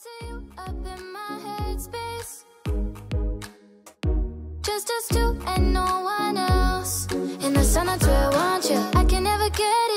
to you up in my headspace. Just us two and no one else. In the sun, that's where I want you. I can never get